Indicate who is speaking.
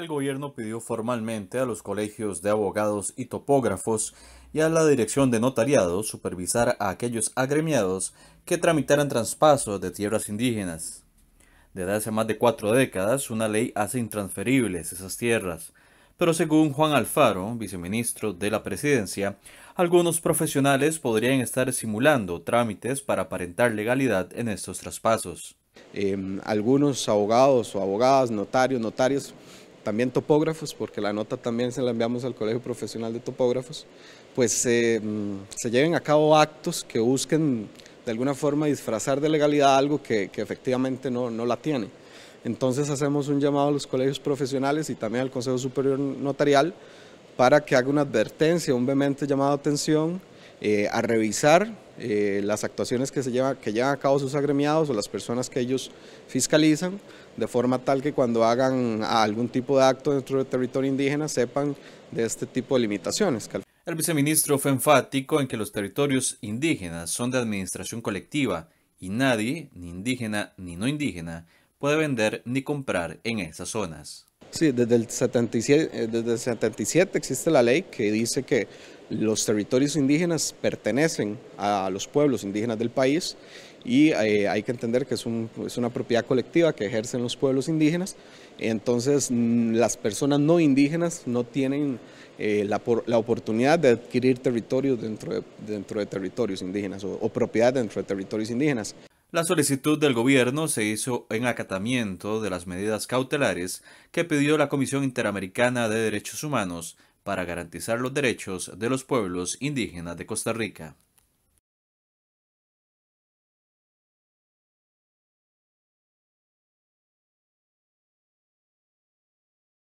Speaker 1: el gobierno pidió formalmente a los colegios de abogados y topógrafos y a la dirección de notariado supervisar a aquellos agremiados que tramitaran traspasos de tierras indígenas. Desde hace más de cuatro décadas, una ley hace intransferibles esas tierras, pero según Juan Alfaro, viceministro de la presidencia, algunos profesionales podrían estar simulando trámites para aparentar legalidad en estos traspasos.
Speaker 2: Em, algunos abogados o abogadas, notarios, notarios, también topógrafos, porque la nota también se la enviamos al Colegio Profesional de Topógrafos, pues em, se lleven a cabo actos que busquen de alguna forma disfrazar de legalidad algo que, efectivamente no, no la tiene. Entonces hacemos un llamado a los colegios profesionales y también al Consejo Superior Notarial para que haga una advertencia, un vehemente llamado a atención eh, a revisar eh, las actuaciones que, se lleva, que llevan a cabo sus agremiados o las personas que ellos fiscalizan, de forma tal que cuando hagan algún tipo de acto dentro del territorio indígena sepan de este tipo de limitaciones.
Speaker 1: El viceministro fue enfático en que los territorios indígenas son de administración colectiva y nadie, ni indígena ni no indígena, puede vender ni comprar en esas zonas.
Speaker 2: Sí, desde el, 77, eh, desde el 77 existe la ley que dice que los territorios indígenas pertenecen a los pueblos indígenas del país y eh, hay que entender que es, una propiedad colectiva que ejercen los pueblos indígenas. Entonces, las personas no indígenas no tienen eh, la, oportunidad de adquirir territorios dentro de, dentro de territorios indígenas o propiedad dentro de territorios indígenas.
Speaker 1: La solicitud del gobierno se hizo en acatamiento de las medidas cautelares que pidió la Comisión Interamericana de Derechos Humanos para garantizar los derechos de los pueblos indígenas de Costa Rica.